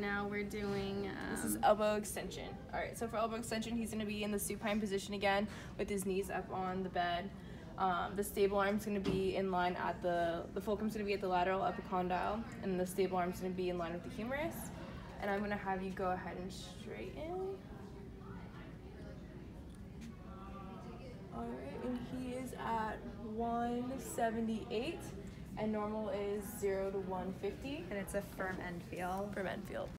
now we're doing. Um, This is elbow extension. All right, so for elbow extension, he's gonna be in the supine position again with his knees up on the bed. Um, the stable arm's gonna be in line at the, the fulcrum's gonna be at the lateral epicondyle, and the stable arm's gonna be in line with the humerus. And I'm gonna have you go ahead and straighten. All right, and he is at 178, and normal is 0 to 150 And it's a firm end feel. from end feel.